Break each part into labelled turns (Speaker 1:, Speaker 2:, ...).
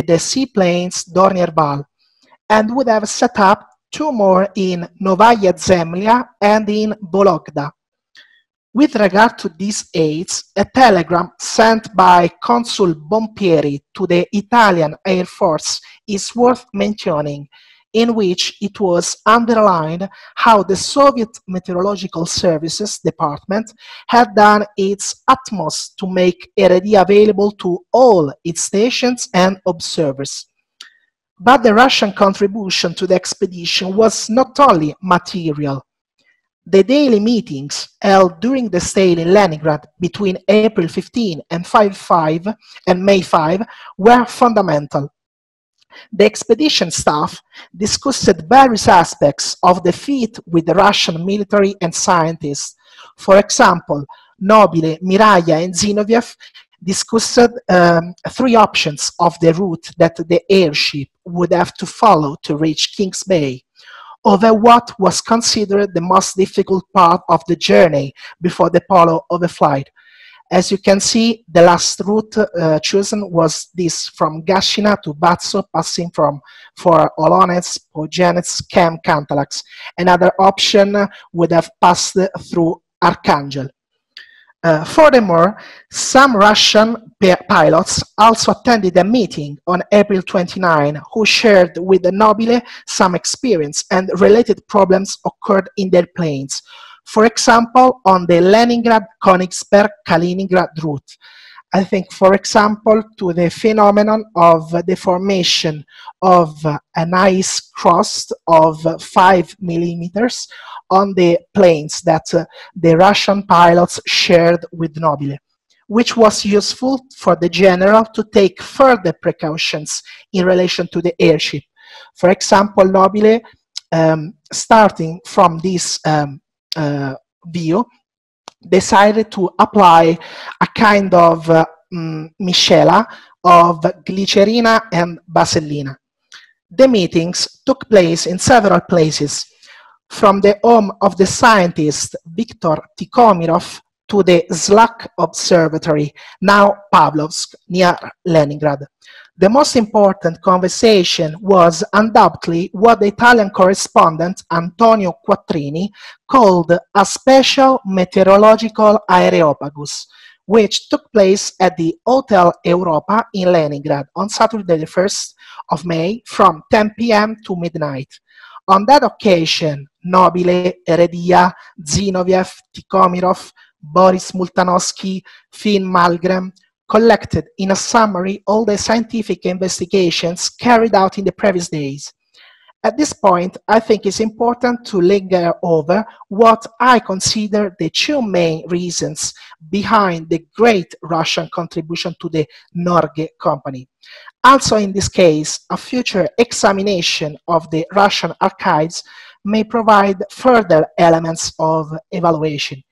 Speaker 1: the seaplanes Dornier-Wal and would have set up two more in Novaya Zemlya and in Vologda. With regard to these aids, a telegram sent by Consul Bompieri to the Italian Air Force is worth mentioning, in which it was underlined how the Soviet Meteorological Services Department had done its utmost to make Heredia available to all its stations and observers. But the Russian contribution to the expedition was not only material. The daily meetings held during the stay in Leningrad between April 15 and 5, 5 and May 5 were fundamental. The expedition staff discussed various aspects of the feat with the Russian military and scientists. For example, Nobile, Miraya, and Zinoviev discussed um, three options of the route that the airship would have to follow to reach Kings Bay, over what was considered the most difficult part of the journey before the polo of the flight. As you can see, the last route uh, chosen was this from Gatchina to Vadsø, passing from for Olonets, Povenets, Kem, Kantalax. Another option would have passed through Archangel. Uh, furthermore, some Russian pilots also attended a meeting on April 29 who shared with the Nobile some experience and related problems occurred in their planes. For example, on the Leningrad-Königsberg-Kaliningrad route. I think, for example, to the phenomenon of the formation of an ice crust of 5 millimeters on the planes that uh, the Russian pilots shared with Nobile, which was useful for the general to take further precautions in relation to the airship. For example, Nobile, um, starting from this um, view, decided to apply a kind of uh, um, miscela of glycerina and vasellina. The meetings took place in several places, from the home of the scientist Viktor Tikhomirov to the Zlak Observatory, now Pavlovsk, near Leningrad. The most important conversation was undoubtedly what the Italian correspondent Antonio Quattrini called a special meteorological areopagus, which took place at the Hotel Europa in Leningrad on Saturday the 1st of May from 10 p.m. to midnight. On that occasion, Nobile, Heredia, Zinoviev, Tikhomirov, Boris Multanovsky, Finn Malmgren, collected in a summary all the scientific investigations carried out in the previous days. At this point, I think it's important to linger over what I consider the two main reasons behind the great Russian contribution to the Norge company. Also in this case, a future examination of the Russian archives may provide further elements of evaluation.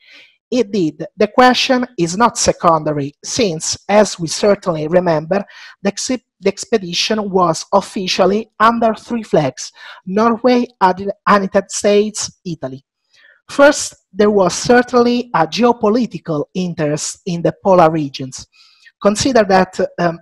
Speaker 1: Indeed, the question is not secondary, since, as we certainly remember, the, ex the expedition was officially under three flags Norway, United States, Italy. First, there was certainly a geopolitical interest in the polar regions. Consider that um,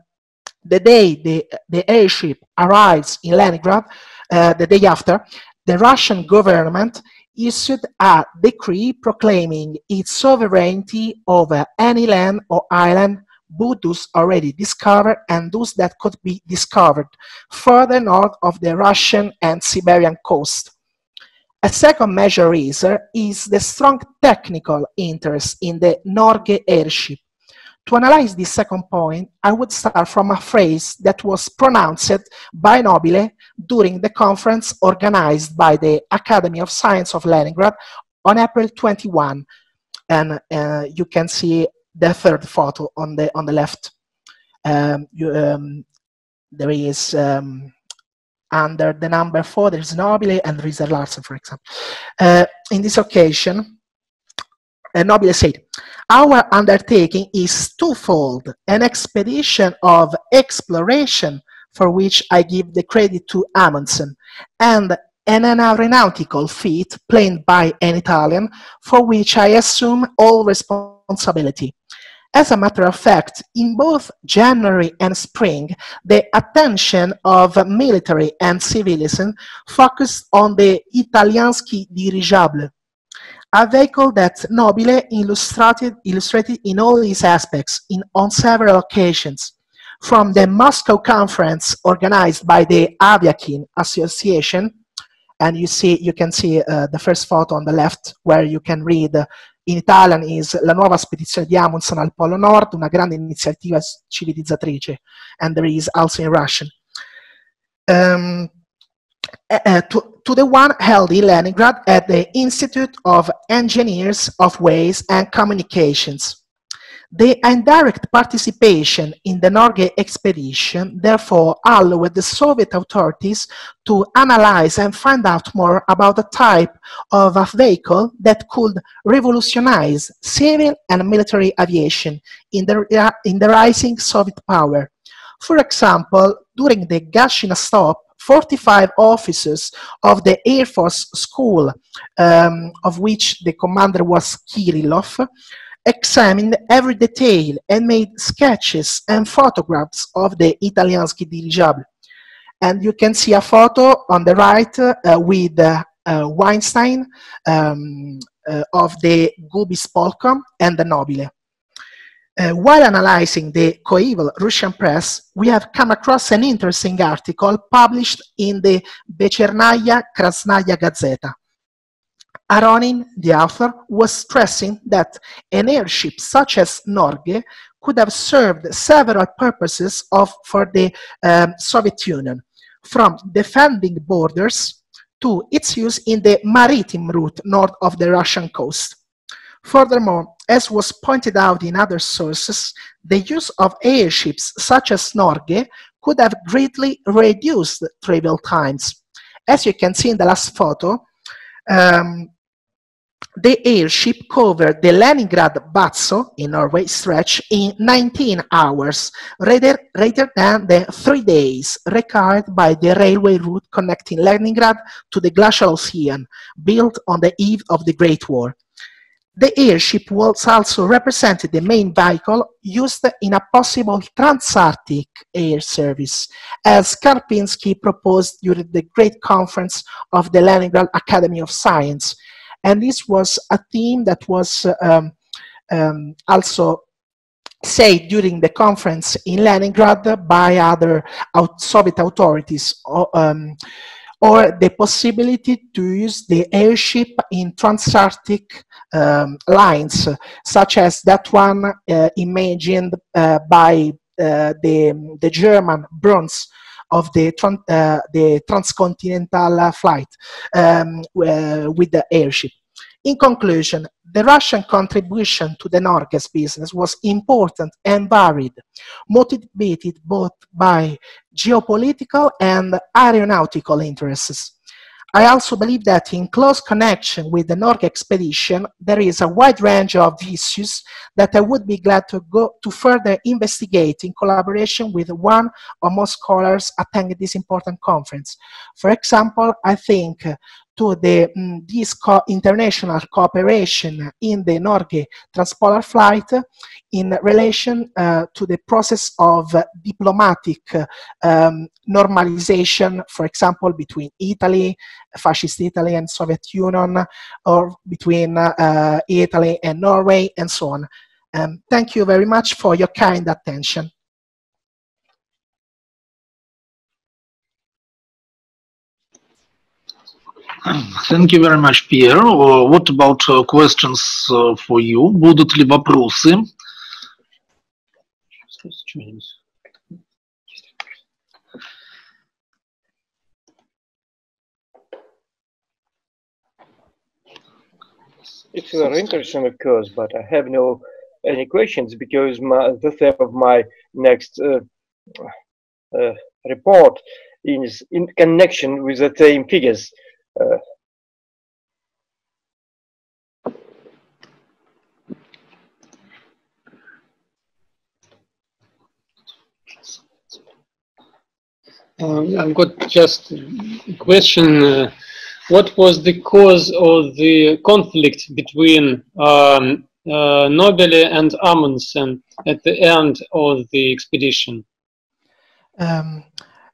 Speaker 1: the day the, the airship arrives in Leningrad, uh, the day after, the Russian government issued a decree proclaiming its sovereignty over any land or island those already discovered and those that could be discovered further north of the Russian and Siberian coast. A second major reason is the strong technical interest in the Norge airship. To analyze this second point, I would start from a phrase that was pronounced by Nobile during the conference organized by the Academy of Science of Leningrad on April 21. And uh, you can see the third photo on the on the left. Um, you, um, there is um, under the number four, there is Nobile and there is Larsen, for example. Uh, in this occasion, Nobile said, our undertaking is twofold, an expedition of exploration for which I give the credit to Amundsen, and an aeronautical feat planned by an Italian for which I assume all responsibility. As a matter of fact, in both January and spring, the attention of military and civilians focused on the Italiansky dirigible, a vehicle that Nobile illustrated, illustrated in all these aspects in, on several occasions. From the Moscow conference organized by the Aviakhim Association, and you see, you can see uh, the first photo on the left where you can read uh, in Italian is La nuova spedizione di Amundsen al Polo Nord, una grande iniziativa civilizzatrice, and there is also in Russian. Um, uh, to, the one held in Leningrad at the Institute of Engineers of Ways and Communications. The indirect participation in the Norge expedition therefore allowed the Soviet authorities to analyze and find out more about the type of a vehicle that could revolutionize civil and military aviation in the, in the rising Soviet power. For example, during the Gatchina stop, 45 officers of the Air Force School, um, of which the commander was Kirillov, examined every detail and made sketches and photographs of the Italiansky dirigible. And you can see a photo on the right uh, with uh, uh, Weinstein um, uh, of the Gubispolkom and the Nobile. Uh, while analyzing the coeval Russian press, we have come across an interesting article published in the Vechernaya Krasnaya Gazeta. Aronin, the author, was stressing that an airship such as Norge could have served several purposes of, for the um, Soviet Union, from defending borders to its use in the maritime route north of the Russian coast. Furthermore, as was pointed out in other sources, the use of airships such as Norge could have greatly reduced travel times. As you can see in the last photo, um, the airship covered the Leningrad-Vadsø in Norway stretch in 19 hours, rather, rather than the three days required by the railway route connecting Leningrad to the Glacial Ocean, built on the eve of the Great War. The airship was also represented the main vehicle used in a possible Trans-Arctic air service, as Karpinski proposed during the Great Conference of the Leningrad Academy of Science, and this was a theme that was um, um, also said during the conference in Leningrad by other Soviet authorities, or, um, or the possibility to use the airship in trans-Arctic um, lines, such as that one uh, imagined uh, by uh, the, the German Bruns of the, uh, the transcontinental flight um, uh, with the airship. In conclusion, the Russian contribution to the Norges business was important and varied, motivated both by geopolitical and aeronautical interests. I also believe that in close connection with the Norge expedition, there is a wide range of issues that I would be glad to go to further investigate in collaboration with one or more scholars attending this important conference. For example, I think to the um, this co international cooperation in the Norge transpolar flight in relation uh, to the process of uh, diplomatic um, normalization, for example, between Italy, fascist Italy and Soviet Union, or between uh, Italy and Norway, and so on. Um, thank you very much for your kind attention.
Speaker 2: Thank you very much, Pierre. Uh, what about uh, questions uh, for you? Будут ли вопросы?
Speaker 3: It's very interesting, of course, but I have no any questions because my, the theme of my next uh, uh, report is in connection with the same figures. Uh,
Speaker 4: um, I've got just a question. Uh, what was the cause of the conflict between um, uh, Nobile and Amundsen at the end of the expedition?
Speaker 1: Um,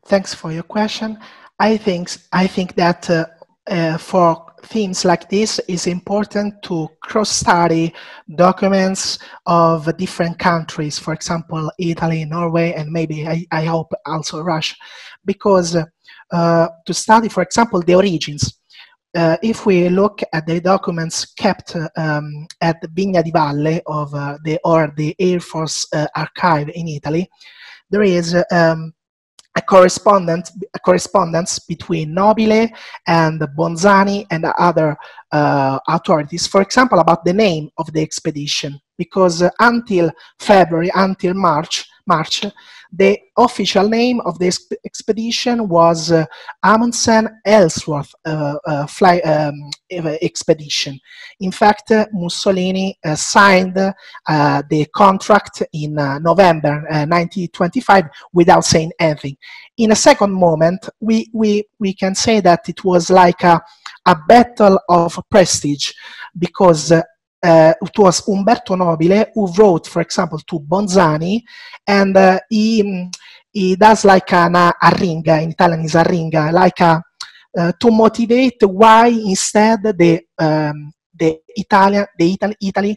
Speaker 1: thanks for your question. I think I think that uh, uh, for themes like this, it's important to cross-study documents of different countries. For example, Italy, Norway, and maybe I, I hope also Russia, because uh, to study, for example, the origins. Uh, if we look at the documents kept um, at Vigna di Valle of uh, the or the Air Force uh, archive in Italy, there is um, a correspondence, a correspondence between Nobile and Bonzani and other uh, authorities, for example, about the name of the expedition, because uh, until February, until March, March, the official name of exp expedition was uh, Amundsen Ellsworth uh, uh, um, expedition. In fact, uh, Mussolini uh, signed the contract in November 1925 without saying anything. In a second moment, we, we, we can say that it was like a, a battle of prestige because uh, it was Umberto Nobile who wrote, for example, to Bonzani, and uh, he he does like an arringa in Italian is arringa, like a uh, to motivate why instead the um, the Italian the Italy Italy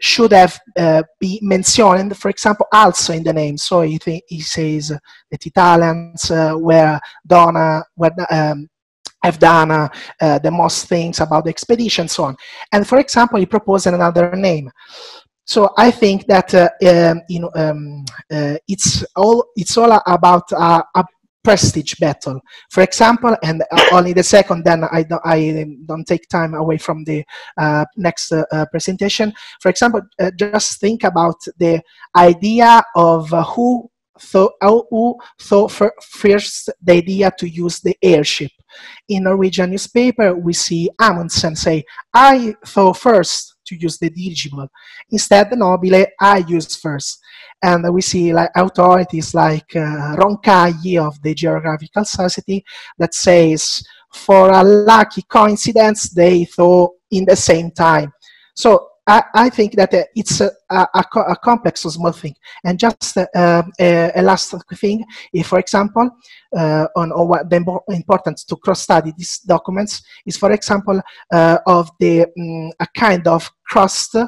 Speaker 1: should have uh, be mentioned, for example, also in the name. So he, he says that Italians uh, were done, were um, have done uh, uh, the most things about the expedition, so on. And for example, he proposed another name. So I think that uh, um, you know um, uh, it's all it's all about a prestige battle. For example, and only the second, then I don't, I don't take time away from the uh, next uh, presentation. For example, just think about the idea of who thought, who thought first the idea to use the airship in Norwegian newspaper, we see Amundsen say, I thought first to use the dirigible. Instead, the Nobile, I used first. And we see like authorities like uh, Roncagli of the Geographical Society that says, for a lucky coincidence, they thought in the same time. So I, I think that uh, it's a, a, a, complex small thing. And just uh, a, a, last thing, if, for example, uh, on, on, what the importance to cross-study these documents is, for example, uh, of the um, a kind of cross uh,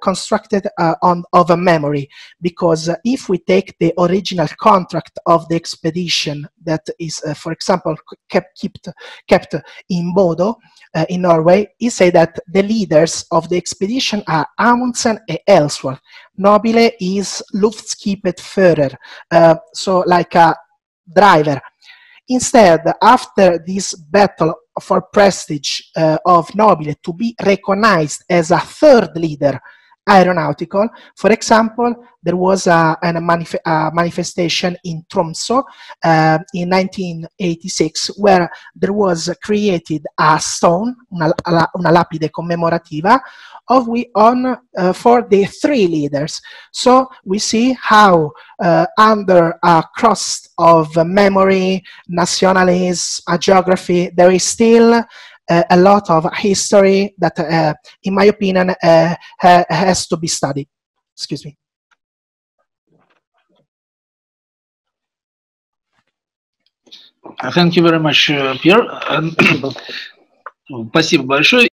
Speaker 1: constructed uh, on of a memory. Because uh, if we take the original contract of the expedition that is uh, for example kept kept, kept in Bodo uh, in Norway he say that the leaders of the expedition are Amundsen and Ellsworth. Nobile is Luftskipet so like a driver. Instead, after this battle for prestige uh, of Nobile to be recognized as a third leader aeronautical. For example, there was a, a, manif a manifestation in Tromsø uh, in 1986 where there was created a stone, una, una lapide commemorativa, of we on uh, for the three leaders. So we see how uh, under a crust of memory, nationalism, geography, there is still uh, a lot of history that, uh, in my opinion, uh, ha has to be studied. Excuse me.
Speaker 2: Thank you very much, Pierre. Спасибо большое.